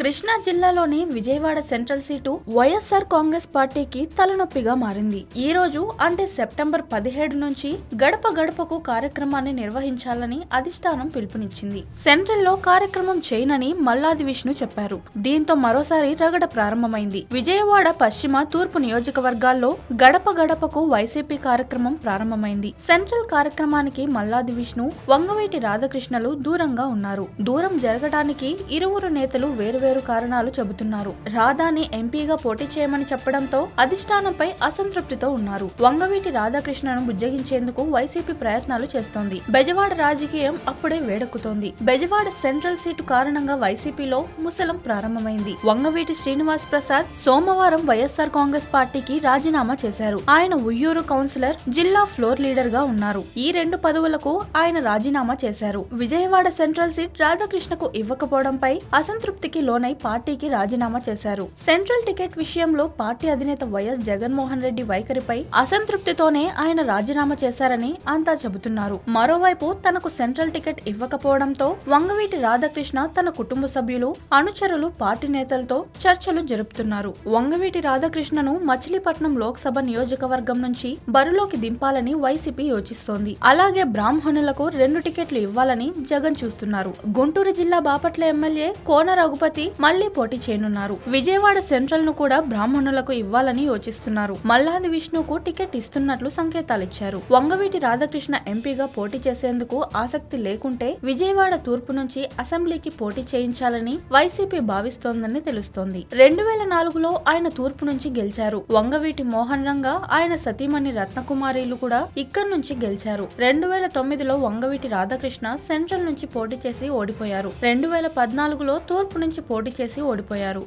కృష్ణా జిల్లాలోని Vijayawada central seat YSR Congress పార్టీకి తలనొప్పిగా మారింది. ఈ రోజు అంటే సెప్టెంబర్ పదిహేడు నుంచి గడప గడపకు కార్యక్రమాన్ని నిర్వహించాలని అధిష్టానం పిలుపునిచ్చింది. సెంట్రల్లో కార్యక్రమం చేయనని మల్లాది విష్ణు చెప్పారు. దీంతో మరోసారి రగడ ప్రారంభమైంది. విజయవాడ పశ్చిమ తూర్పు నియోజకవర్గాల్లో గడప గడపకు వైసీపీ కార్యక్రమం ప్రారంభమైంది. సెంట్రల్ కార్యక్రమానికి మల్లాది విష్ణు వంగవీటి రాధాకృష్ణలు దూరంగా ఉన్నారు. దూరం జరగడానికి ఇరువురు నేతలు వేరువేరు కారణాలు చెబుతున్నారు. రాధాని ఎంపీగా పోటీ చేయమని చెప్పడంతో అధిష్టానంపై అసంతృప్తితో ఉన్నారు. వంగవీటి రాధాకృష్ణను బుజ్జగించేందుకు వైసీపీ ప్రయత్నాలు చేస్తోంది. బెజవాడ రాజకీయం అప్పుడే వేడెక్కుతోంది. బెజవాడ సెంట్రల్ సీటు కారణంగా వైసీపీలో ముసలం ప్రారంభమైంది. వంగవీటి శ్రీనివాస్ ప్రసాద్ సోమవారం వైఎస్ఆర్ కాంగ్రెస్ పార్టీకి రాజీనామా చేశారు. ఆయన ఉయ్యూరు కౌన్సిలర్ జిల్లా ఫ్లోర్ లీడర్గా ఉన్నారు. ఈ రెండు పదవులకు ఆయన రాజీనామా చేశారు. విజయవాడ సెంట్రల్ సీట్ రాధాకృష్ణకు ఇవ్వకపోవడంపై అసంతృప్తికి లో పార్టీకి రాజీనామా చేశారు. సెంట్రల్ టికెట్ విషయంలో పార్టీ అధినేత వైఎస్ జగన్మోహన్ రెడ్డి వైఖరిపై అసంతృప్తితోనే ఆయన రాజీనామా చేశారని అంతా చెబుతున్నారు. మరోవైపు తనకు సెంట్రల్ టికెట్ ఇవ్వకపోవడంతో వంగవీటి రాధాకృష్ణ తన కుటుంబ సభ్యులు అనుచరులు పార్టీ నేతలతో చర్చలు జరుపుతున్నారు. వంగవీటి రాధాకృష్ణను మచిలీపట్నం లోక్సభ నియోజకవర్గం నుంచి బరిలోకి దింపాలని వైసీపీ యోచిస్తోంది. అలాగే బ్రాహ్మణులకు రెండు టికెట్లు ఇవ్వాలని జగన్ చూస్తున్నారు. గుంటూరు జిల్లా బాపట్ల ఎమ్మెల్యే కోన రఘుపతి మళ్ళీ పోటీ చేయనున్నారు. విజయవాడ సెంట్రల్ను కూడా బ్రాహ్మణులకు ఇవ్వాలని యోచిస్తున్నారు. మల్లాది విష్ణుకు టికెట్ ఇస్తున్నట్లు సంకేతాలిచ్చారు. వంగవీటి రాధాకృష్ణ ఎంపీగా పోటీ చేసేందుకు ఆసక్తి లేకుంటే విజయవాడ తూర్పు నుంచి అసెంబ్లీకి పోటీ చేయించాలని వైసీపీ భావిస్తోందని తెలుస్తోంది. రెండు వేల నాలుగులో ఆయన తూర్పు నుంచి గెలిచారు. వంగవీటి మోహన్ రంగా ఆయన సతీమణి రత్నకుమారిలు కూడా ఇక్కడి నుంచి గెలిచారు. రెండు వేల తొమ్మిదిలో వంగవీటి రాధాకృష్ణ సెంట్రల్ నుంచి పోటీ చేసి ఓడిపోయారు. రెండు వేల పద్నాలుగులో తూర్పు నుంచి పోటీ చేసి ఓడిపోయారు